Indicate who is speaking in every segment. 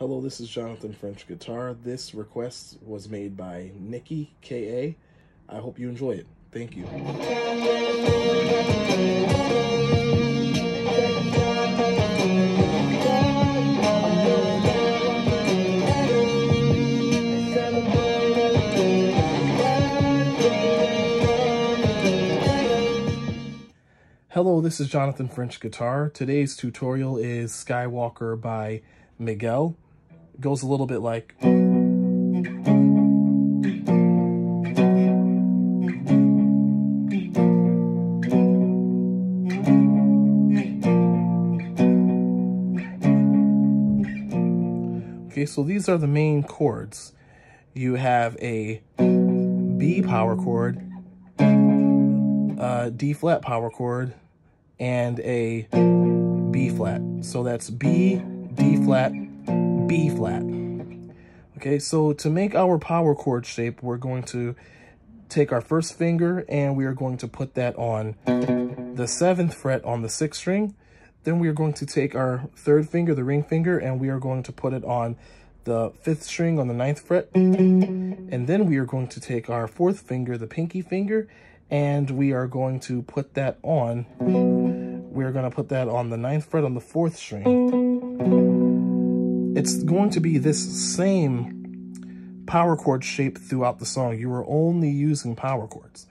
Speaker 1: Hello, this is Jonathan French Guitar. This request was made by Nikki KA. I hope you enjoy it. Thank you. Hello, this is Jonathan French Guitar. Today's tutorial is Skywalker by Miguel. Goes a little bit like... Okay, so these are the main chords. You have a B power chord, a D flat power chord, and a B flat. So that's B, D flat, B flat. Okay, so to make our power chord shape, we're going to take our first finger and we are going to put that on the seventh fret on the sixth string. Then we are going to take our third finger, the ring finger, and we are going to put it on the fifth string on the ninth fret. And then we are going to take our fourth finger, the pinky finger, and we are going to put that on, we're going to put that on the ninth fret on the fourth string. It's going to be this same power chord shape throughout the song. You are only using power chords.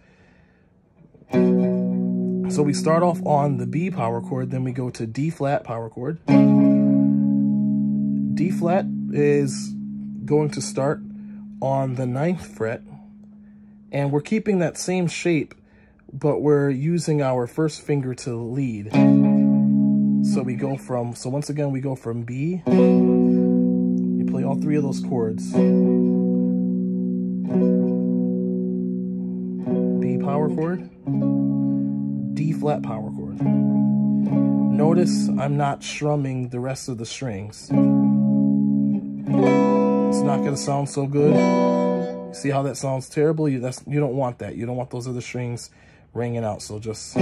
Speaker 1: So we start off on the B power chord, then we go to D flat power chord. D flat is going to start on the ninth fret and we're keeping that same shape, but we're using our first finger to lead. So we go from, so once again, we go from B, three of those chords. B power chord, D flat power chord. Notice I'm not strumming the rest of the strings. It's not gonna sound so good. See how that sounds terrible? You, that's, you don't want that. You don't want those other strings ringing out. So just,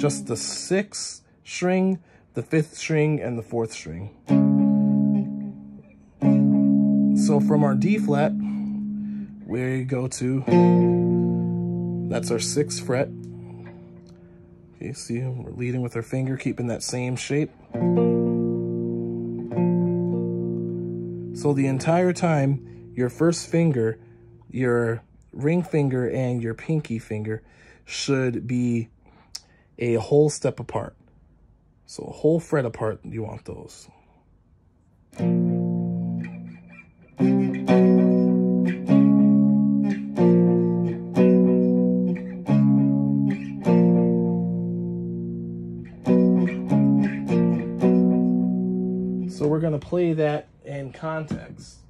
Speaker 1: just the sixth string, the fifth string, and the fourth string. So from our D flat, we go to, that's our sixth fret. Okay, see, we're leading with our finger, keeping that same shape. So the entire time, your first finger, your ring finger, and your pinky finger should be a whole step apart. So a whole fret apart, you want those. So we're going to play that in context.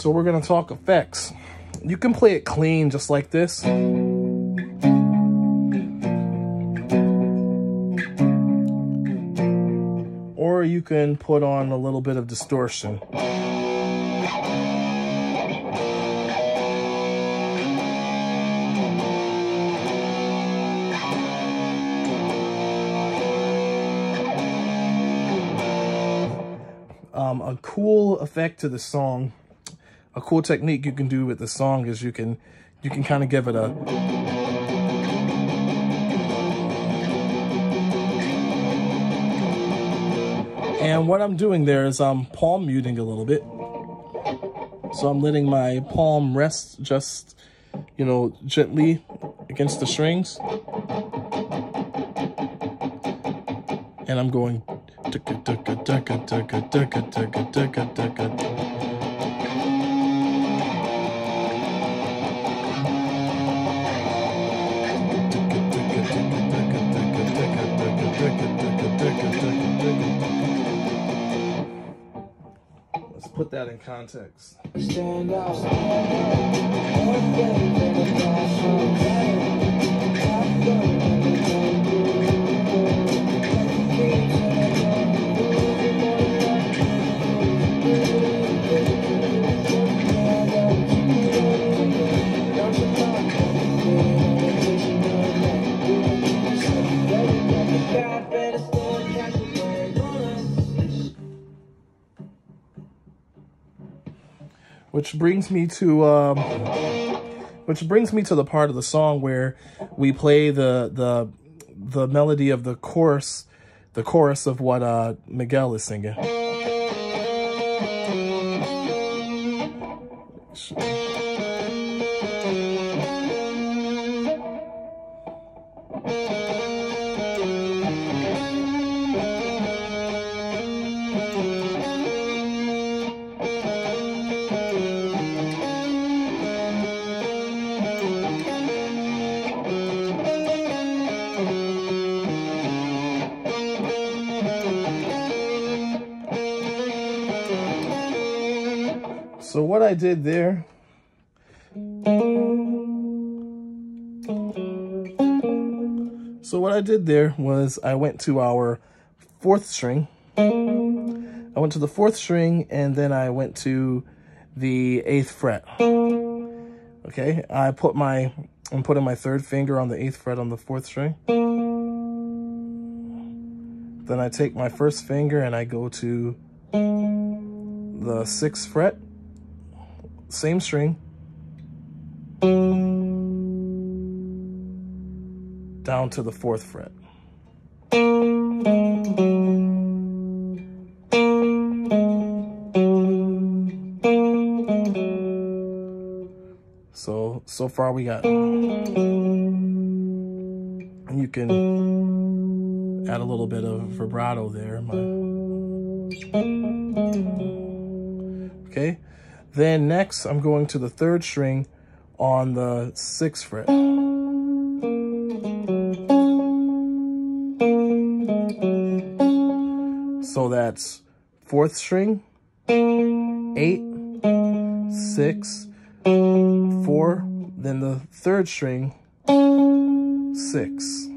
Speaker 1: So we're going to talk effects. You can play it clean just like this. Or you can put on a little bit of distortion. Um, a cool effect to the song a cool technique you can do with the song is you can you can kind of give it a and what I'm doing there is I'm palm muting a little bit so I'm letting my palm rest just you know gently against the strings and I'm going. That in context. Stand which brings me to um, which brings me to the part of the song where we play the the the melody of the chorus the chorus of what uh, Miguel is singing. So what I did there, so what I did there was I went to our fourth string. I went to the fourth string and then I went to the eighth fret. Okay, I put my, I'm putting my third finger on the eighth fret on the fourth string. Then I take my first finger and I go to the sixth fret same string, down to the fourth fret. So, so far we got, and you can add a little bit of vibrato there. Okay. Then next, I'm going to the third string on the sixth fret. So that's fourth string, eight, six, four, then the third string, six.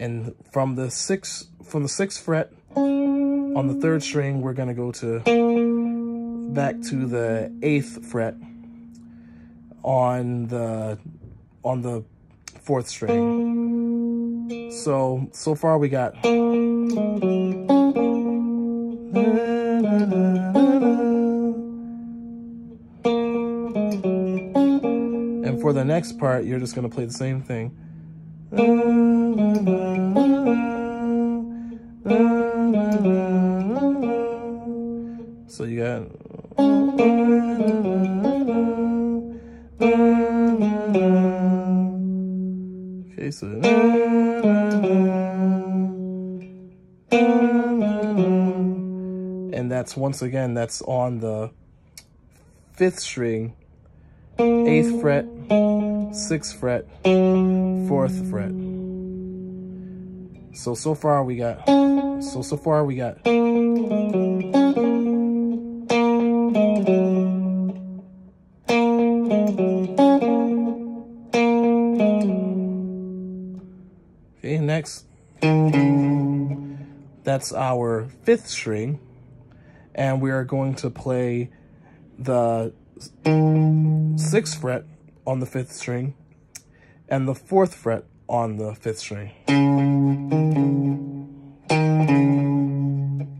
Speaker 1: And from the sixth from the sixth fret on the third string we're gonna go to back to the eighth fret on the on the fourth string. So so far we got and for the next part you're just gonna play the same thing so you got okay, so and that's once again that's on the fifth string, eighth fret, sixth fret, fourth fret. So, so far we got, so, so far we got. Okay, next, that's our fifth string, and we are going to play the sixth fret on the fifth string, and the fourth fret on the fifth string.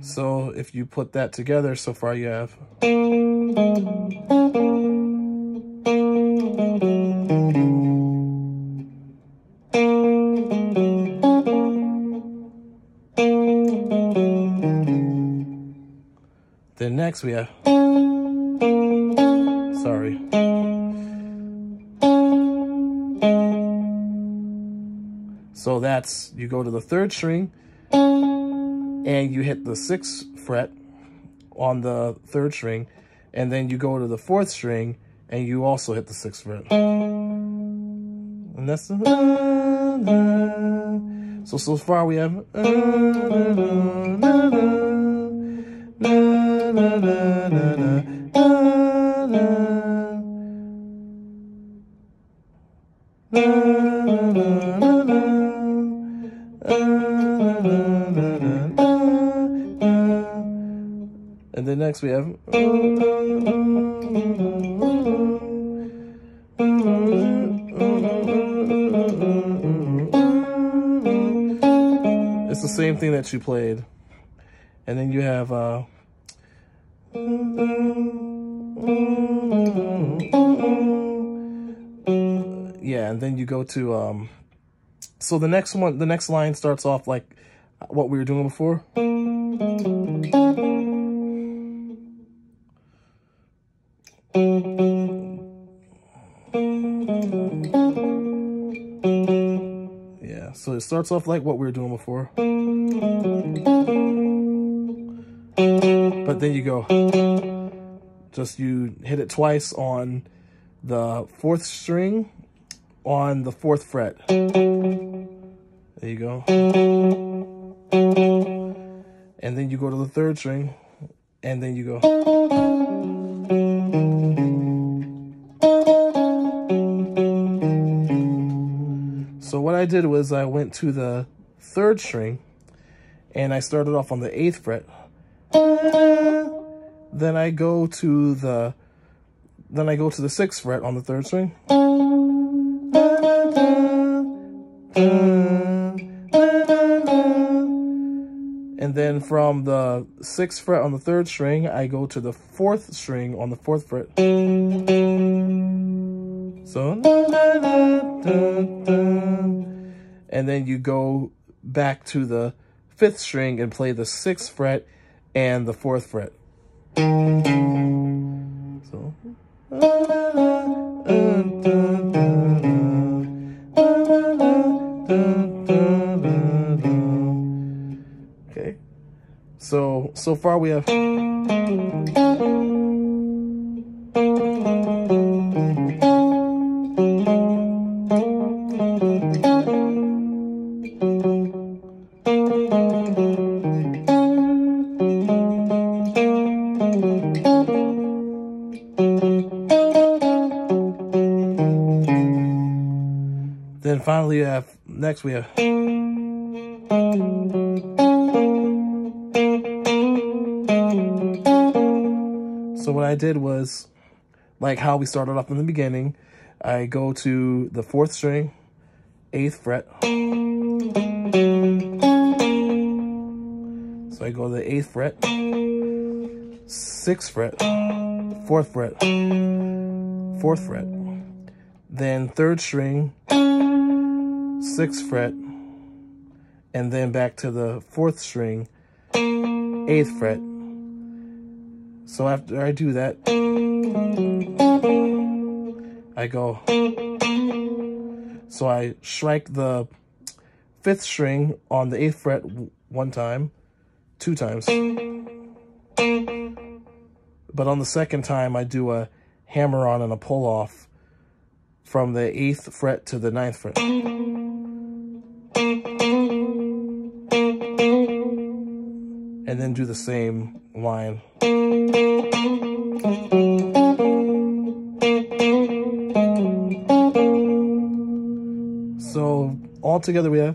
Speaker 1: So if you put that together, so far you have. Then next we have, So that's, you go to the third string and you hit the sixth fret on the third string, and then you go to the fourth string and you also hit the sixth fret. And that's the, so, so far we have, and then next we have it's the same thing that you played. And then you have uh yeah and then you go to um so the next one the next line starts off like what we were doing before. Yeah, so it starts off like what we were doing before. But then you go, just you hit it twice on the fourth string on the fourth fret. There you go. And then you go to the third string and then you go. So what I did was I went to the third string and I started off on the eighth fret. Then I go to the then I go to the sixth fret on the third string. And then from the sixth fret on the third string, I go to the fourth string on the fourth fret. So, and then you go back to the fifth string and play the sixth fret and the fourth fret. So, okay. So, so far we have finally, have next we have. So what I did was, like how we started off in the beginning, I go to the fourth string, eighth fret. So I go to the eighth fret, sixth fret, fourth fret, fourth fret, then third string, sixth fret, and then back to the fourth string, eighth fret. So after I do that, I go, so I strike the fifth string on the eighth fret one time, two times. But on the second time, I do a hammer on and a pull off from the eighth fret to the ninth fret. And then do the same line. So all together we have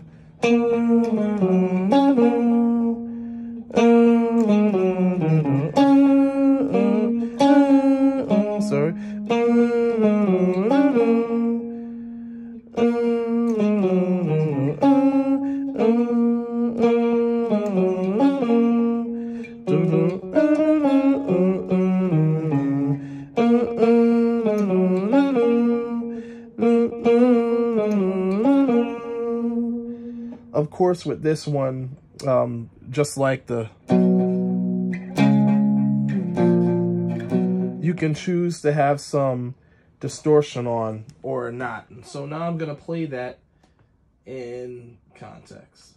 Speaker 1: course, with this one, um, just like the you can choose to have some distortion on or not. So now I'm going to play that
Speaker 2: in context.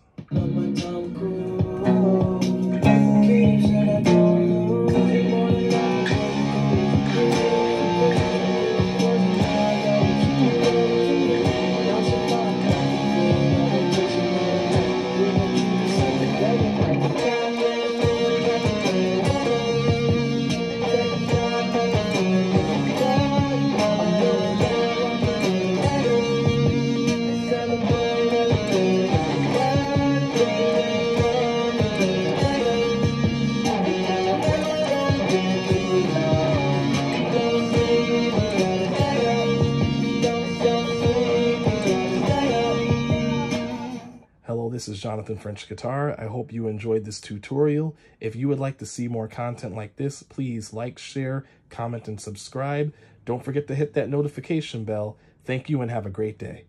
Speaker 2: Jonathan French Guitar. I hope you enjoyed this tutorial. If you would like to see more content like this, please like, share, comment, and subscribe. Don't forget to hit that notification bell. Thank you and have a great day.